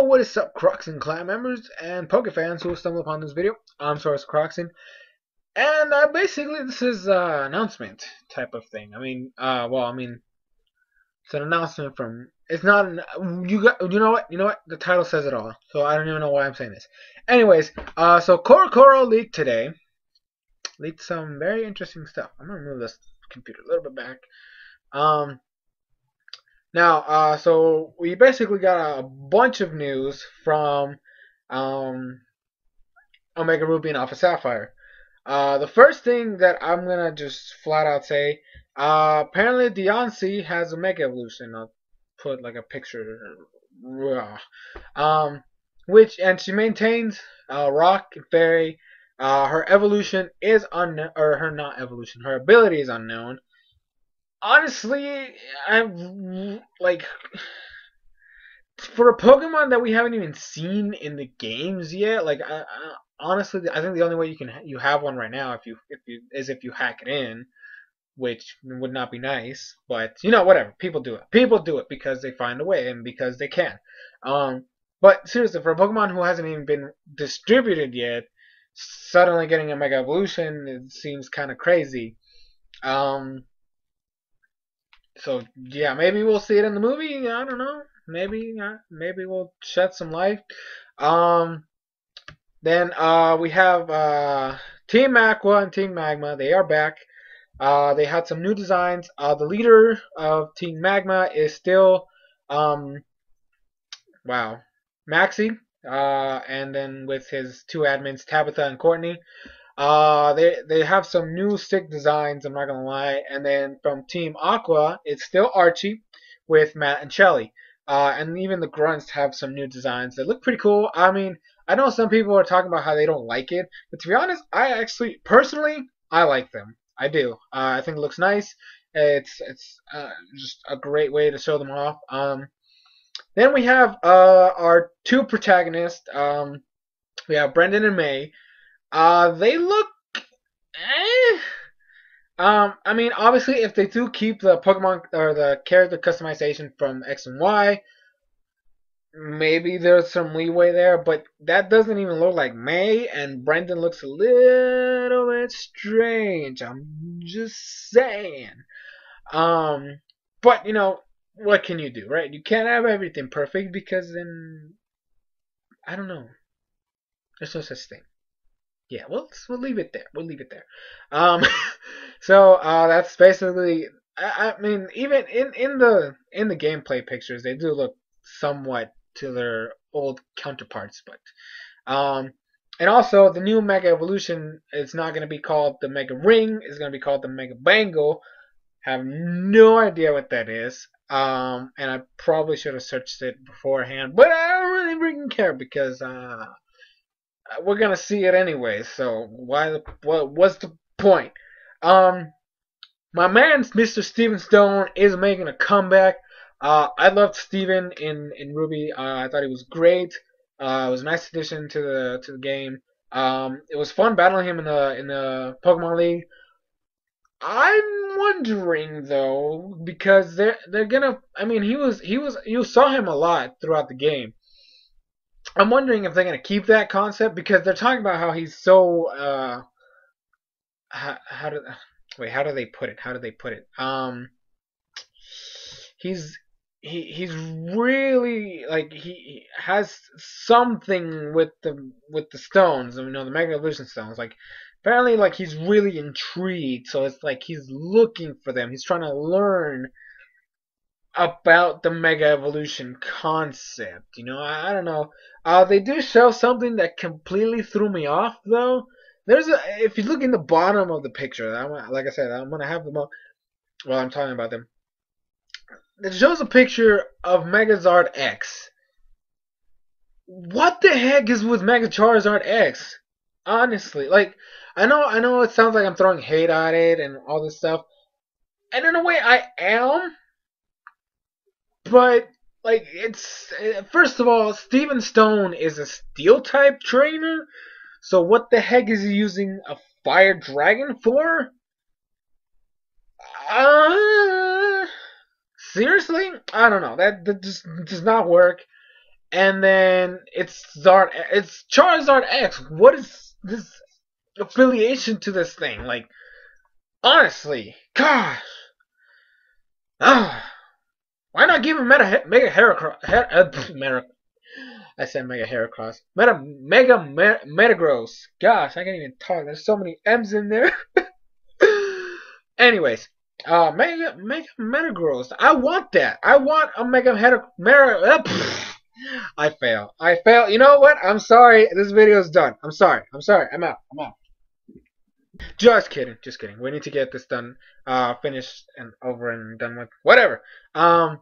What is up, Crockxen clan members and Poke fans who stumbled upon this video? I'm Soresan Crockxen, and uh, basically this is an uh, announcement type of thing. I mean, uh, well, I mean, it's an announcement from. It's not. An, you got. You know what? You know what? The title says it all. So I don't even know why I'm saying this. Anyways, uh, so CoroCoro leaked today. Leaked some very interesting stuff. I'm gonna move this computer a little bit back. Um, now, uh, so we basically got a bunch of news from um, Omega Ruby and Alpha Sapphire. Uh, the first thing that I'm gonna just flat out say, uh, apparently Diancie has a Mega Evolution. I'll put like a picture. Um, which and she maintains uh, Rock and Fairy. Uh, her evolution is unknown, or her not evolution. Her ability is unknown honestly, I'm like for a Pokemon that we haven't even seen in the games yet. Like, I, I, honestly, I think the only way you can you have one right now if you if you is if you hack it in, which would not be nice. But you know, whatever. People do it. People do it because they find a way and because they can. Um, but seriously, for a Pokemon who hasn't even been distributed yet, suddenly getting a Mega Evolution it seems kind of crazy. Um, so yeah, maybe we'll see it in the movie. I don't know. Maybe maybe we'll shed some light. Um, then uh, we have uh, Team Aqua and Team Magma. They are back. Uh, they had some new designs. Uh, the leader of Team Magma is still, um, wow, Maxie. Uh, and then with his two admins, Tabitha and Courtney. Uh, they they have some new stick designs. I'm not gonna lie. And then from Team Aqua, it's still Archie with Matt and Shelly. Uh, and even the grunts have some new designs that look pretty cool. I mean, I know some people are talking about how they don't like it, but to be honest, I actually personally I like them. I do. Uh, I think it looks nice. It's it's uh, just a great way to show them off. Um, then we have uh, our two protagonists. Um, we have Brendan and May. Uh, they look. Eh. Um, I mean, obviously, if they do keep the Pokemon or the character customization from X and Y, maybe there's some leeway there. But that doesn't even look like May, and Brendan looks a little bit strange. I'm just saying. Um, but you know, what can you do, right? You can't have everything perfect because then I don't know. There's no such thing yeah, we'll we'll leave it there. We'll leave it there. Um, so uh, that's basically. I, I, mean, even in, in the in the gameplay pictures, they do look somewhat to their old counterparts, but um, and also the new Mega Evolution is not going to be called the Mega Ring. It's going to be called the Mega Bangle. Have no idea what that is. Um, and I probably should have searched it beforehand, but I don't really freaking care because uh, we're gonna see it anyway. So why the what what's the point? Um, my man Mr. Steven Stone is making a comeback. Uh, I loved Steven in in Ruby. Uh, I thought he was great. Uh, it was a nice addition to the to the game. Um, it was fun battling him in the in the Pokemon League. I'm wondering though because they're they're gonna. I mean, he was he was you saw him a lot throughout the game. I'm wondering if they're going to keep that concept because they're talking about how he's so uh how, how do wait how do they put it? How do they put it? Um he's he he's really like he has something with the with the stones and you know the mega evolution stones like apparently like he's really intrigued so it's like he's looking for them. He's trying to learn about the Mega Evolution concept. You know, I, I don't know. Uh, they do show something that completely threw me off, though. There's a if you look in the bottom of the picture, I'm, like I said, I'm gonna have them up while I'm talking about them. It shows a picture of Mega Zard X. What the heck is with Mega Charizard X? Honestly, like I know, I know it sounds like I'm throwing hate at it and all this stuff, and in a way I am but like it's first of all, Steven Stone is a steel type trainer. So what the heck is he using a fire dragon for? Uh, seriously, I don't know. That, that just does not work. and then it's Zard. It's Charizard X. What is this affiliation to this thing? Like, honestly, gosh, ah, why not give him Meta Mega Heracross? Her, uh, Meta, I said Mega Heracross. Meta Mega Meta, Metagross. Gosh, I can't even talk. There's so many M's in there. Anyways, uh, Mega Mega Metagross. I want that. I want a Mega Meta. Meta uh, I fail. I fail. You know what? I'm sorry. This video is done. I'm sorry. I'm sorry. I'm out. I'm out. Just kidding. Just kidding. We need to get this done, uh, finished and over and done with. Whatever. Um.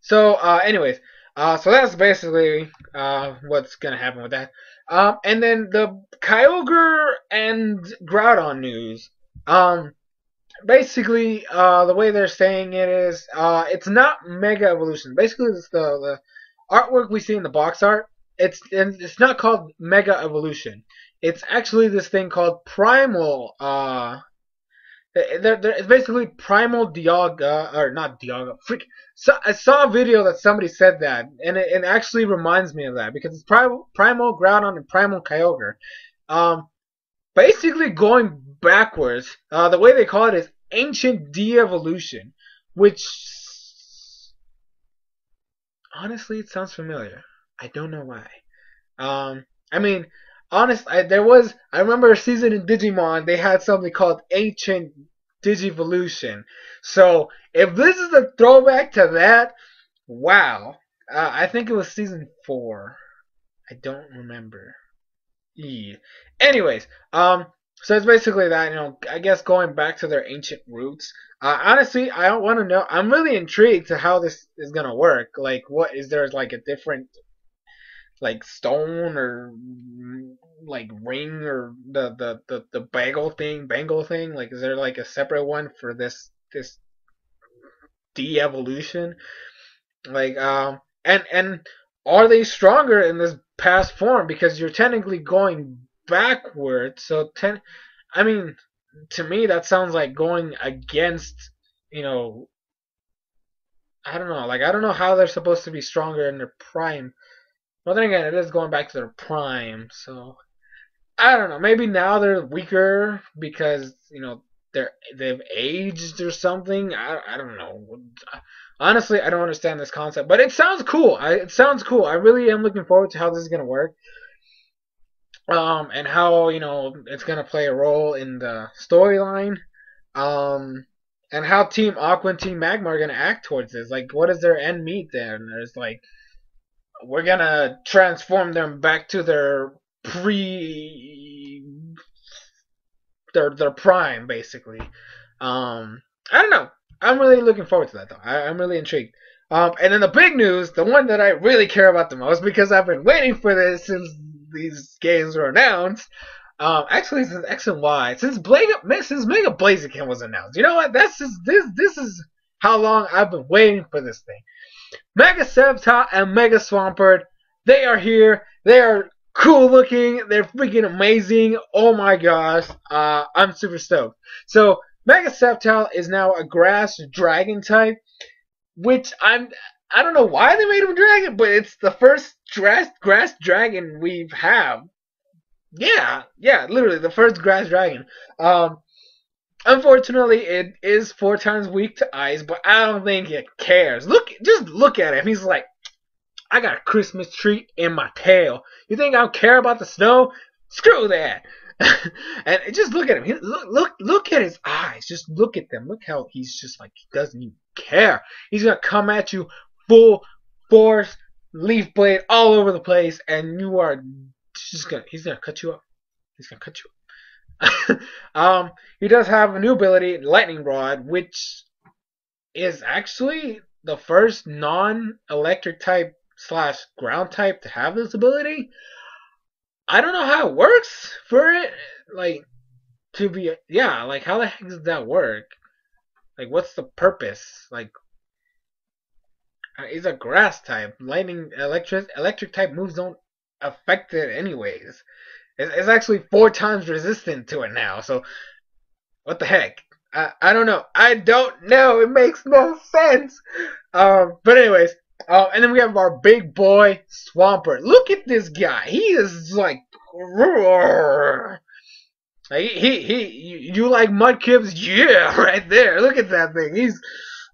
So, uh, anyways, uh, so that's basically uh what's gonna happen with that. Um, and then the Kyogre and Groudon news. Um, basically, uh, the way they're saying it is, uh, it's not Mega Evolution. Basically, it's the the artwork we see in the box art, it's it's not called Mega Evolution. It's actually this thing called Primal. Uh, they're, they're, it's basically Primal Dialga, or not Dialga. Freak. So I saw a video that somebody said that, and it, it actually reminds me of that because it's Primal, Primal Groudon and Primal Kyogre. Um, basically going backwards. Uh, the way they call it is Ancient De-Evolution, which honestly, it sounds familiar. I don't know why. Um, I mean, honest, I, there was. I remember a season in Digimon. They had something called Ancient Digivolution. So if this is a throwback to that, wow. Uh, I think it was season four. I don't remember. E. Anyways, um, so it's basically that, you know, I guess going back to their ancient roots. Uh, honestly, I don't want to know. I'm really intrigued to how this is gonna work. Like, what is there like a different, like stone or like ring or the the the the bagel thing, bangle thing? Like, is there like a separate one for this this de-evolution? Like, um, and and are they stronger in this past form because you're technically going backwards. So ten, I mean, to me that sounds like going against, you know, I don't know. Like I don't know how they're supposed to be stronger in their prime. Well, then again, it is going back to their prime, so I don't know. Maybe now they're weaker because you know they're they've aged or something. I I don't know. Honestly, I don't understand this concept, but it sounds cool. I, it sounds cool. I really am looking forward to how this is gonna work um, and how you know it's gonna play a role in the storyline, um, and how Team Aqua and Team Magma are gonna act towards this. Like, what is their end meet there? And there's like, we're gonna transform them back to their pre, their their prime, basically. Um, I don't know. I'm really looking forward to that though. I, I'm really intrigued. Um, and then the big news, the one that I really care about the most, because I've been waiting for this since these games were announced. Um, actually, since X and Y, since Blade, since Mega Blaziken was announced, you know what? That's just this. This is how long I've been waiting for this thing. Mega Sceptile and Mega Swampert, they are here. They are cool looking. They're freaking amazing. Oh my gosh, uh, I'm super stoked. So Mega Sceptile is now a Grass Dragon type, which I'm I don't know why they made him a dragon, but it's the first grass, grass dragon we have. Yeah, yeah, literally the first grass dragon. Um, unfortunately, it is four times weak to ice, but I don't think it cares. Look, just look at him. He's like, I got a Christmas tree in my tail. You think I don't care about the snow? Screw that. and just look at him. He, look, look, look at his eyes. Just look at them. Look how he's just like he doesn't even care. He's gonna come at you full force, leaf blade all over the place, and you are just gonna he's gonna cut you up. He's gonna cut you up. um, he does have a new ability, Lightning Rod, which is actually the first non-electric type slash ground type to have this ability. I don't know how it works for it. Like to be yeah, like how the heck does that work? Like what's the purpose? Like He's a grass type. Lightning, electric, electric type moves don't affect it anyways. It's, actually four times resistant to it now. So, what the heck? I, I don't know. I don't know. It makes no sense. Um, but anyways, Oh, and then we have our big boy Swampert. Look at this guy. He is like, he he, he you, you like Mudkips? Yeah, right there. Look at that thing. He's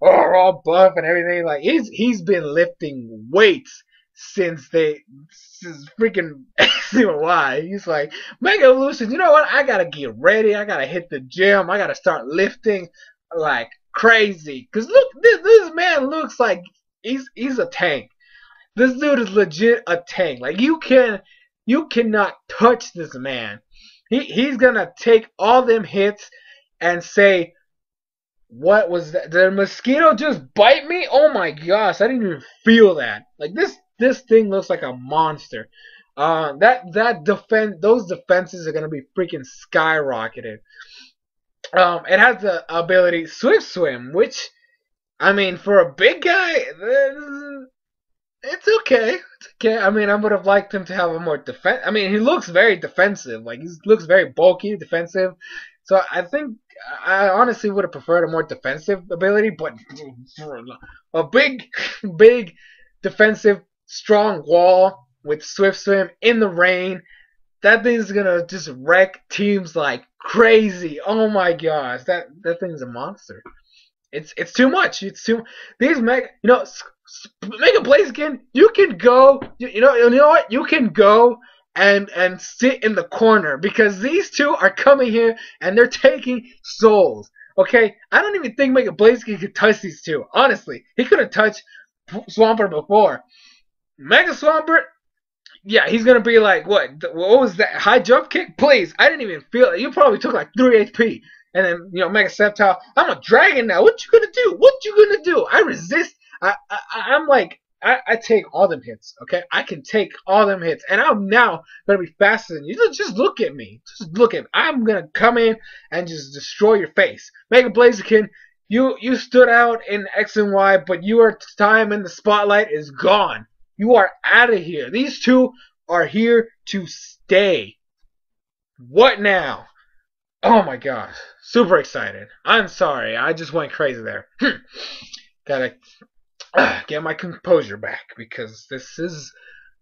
oh, all buff and everything. Like he's he's been lifting weights since they since freaking why. He's like Mega Evolution. You know what? I gotta get ready. I gotta hit the gym. I gotta start lifting like crazy. Cause look, this this man looks like he's he's a tank. This dude is legit a tank. Like you can you cannot touch this man. He he's gonna take all them hits and say, "What was that? Did a mosquito just bite me? Oh my gosh! I didn't even feel that. Like this this thing looks like a monster. Uh, that that defense, those defenses are gonna be freaking skyrocketed. Um, it has the ability Swift Swim, which I mean, for a big guy, it's okay. It's okay. I mean, I would have liked him to have a more defense. I mean, he looks very defensive. Like he looks very bulky, defensive. So I think I honestly would have preferred a more defensive ability, but a big, big defensive, strong wall with Swift Swim in the rain. That thing's gonna just wreck teams like crazy. Oh my gosh, that that thing's a monster. It's it's too much. It's too these mega. You know, Mega Blaziken. You can go. You, you know. You know what? You can go and and sit in the corner because these two are coming here and they're taking souls. Okay, I don't even think Mega Blaziken could touch these two. Honestly, he could have touched Swampert before. Mega Swampert, yeah, he's gonna be like, what? What was that high jump kick? Please, I didn't even feel it. You probably took like three HP. And then, you know, Mega Sceptile, I'm a dragon now. What you gonna do? What you gonna do? I resist. I, I I'm like, I, I take all them hits. Okay, I can take all them hits, and I'm now gonna be faster than you. Just look at me. Just look at me. I'm gonna come in and just destroy your face. Mega Blaziken, you you stood out in X and Y, but your time in the spotlight is gone. You are out of here. These two are here to stay. What now? Oh my gosh. Super excited. I'm sorry. I just went crazy there. Hmm. Gotta uh, get my composure back because this is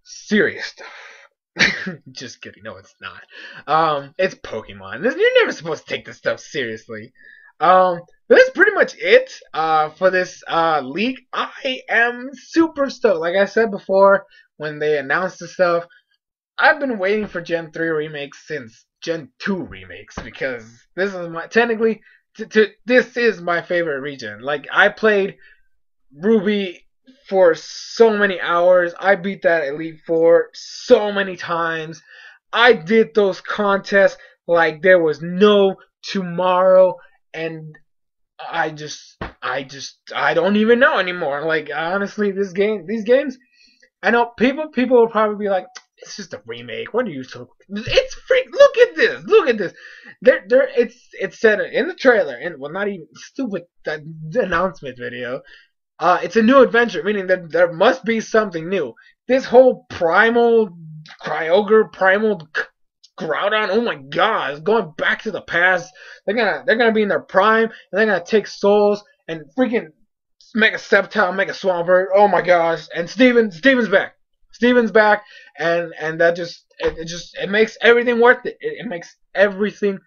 serious stuff. just kidding. No, it's not. Um, it's Pokemon. You're never supposed to take this stuff seriously. Um, that's pretty much it uh, for this uh, leak. I am super stoked. Like I said before, when they announced the stuff, I've been waiting for Gen 3 remakes since Gen 2 remakes because this is my technically this is my favorite region. Like I played Ruby for so many hours. I beat that Elite 4 so many times. I did those contests like there was no tomorrow and I just I just I don't even know anymore. Like honestly this game these games I know people people will probably be like it's just a remake. What are you so? It's freak. Look at this. Look at this. There, there. It's it's said in the trailer, and well, not even stupid that announcement video. Uh, it's a new adventure, meaning that there must be something new. This whole primal Kyogre, primal Groudon. Oh my God, it's going back to the past. They're gonna they're gonna be in their prime, and they're gonna take souls and freaking Mega Sceptile, Mega Swampert. Oh my gosh! And Steven, Steven's back. Steven's back, and and that just it, it just it makes everything worth it. it. It makes everything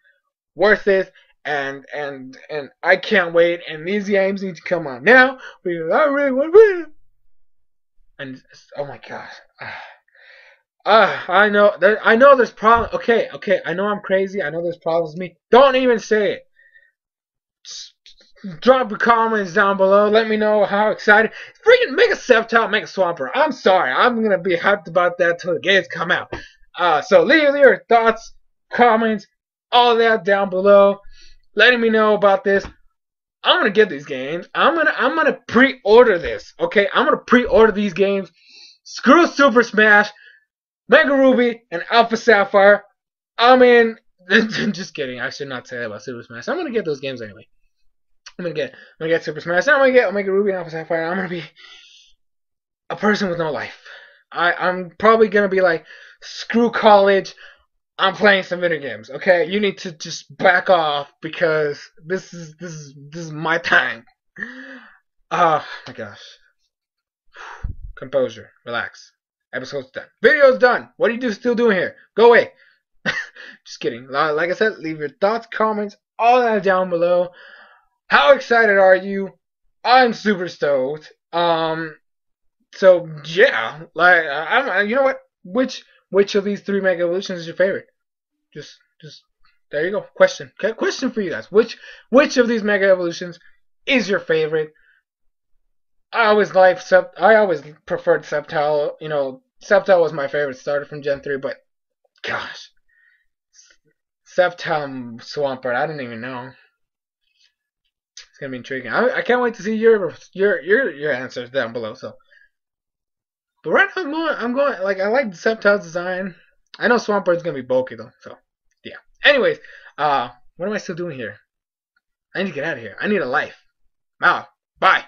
worth it, and and and I can't wait. And these games need to come out now because I really want to win. And oh my god. Uh, I know there, I know there's problems. Okay, okay, I know I'm crazy. I know there's problems with me. Don't even say it drop your comments down below. Let me know how excited. Freaking Mega Sceptile, Mega Swampert. I'm sorry. I'm going to be hyped about that till the games come out. Uh, so leave your thoughts, comments, all that down below. Letting me know about this. I'm gonna get these games. I'm gonna I'm gonna pre-order this. Okay, I'm gonna pre-order these games. Screw Super Smash, Omega Ruby, and Alpha Sapphire. I'm in. Just kidding. I should not say that about Super Smash. I'm gonna get those games anyway. I'm gonna get I'm gonna get Super Smash. I'm gonna get Omega Ruby and Alpha Sapphire. I'm gonna be a person with no life. I I'm probably gonna be like screw college. I'm playing some video games. Okay, you need to just back off because this is this is this is my time. Oh my gosh. Composure. Relax. Episode's done. Video's done. What are you do, still doing here? Go away. Just kidding. Like I said, leave your thoughts, comments, all that down below. How excited are you? I'm super stoked. Um, so yeah, like I'm. You know what? Which which of these three Mega Evolutions is your favorite? Just just there you go. Question. Okay, question for you guys. Which which of these Mega Evolutions is your favorite? I always liked Sept. I always preferred Sceptile. You know, Sceptile was my favorite starter from Gen 3, but gosh, Sceptile Swampert, I didn't even know. It's gonna be intriguing. I, I can't wait to see your your your your answers down below. So, but right now I'm going. I'm going. Like I like the Sceptile design. I know Swampert's gonna be bulky though. So, yeah. Anyways, uh, what am I still doing here? I need to get out of here. I need a life. Wow. Bye.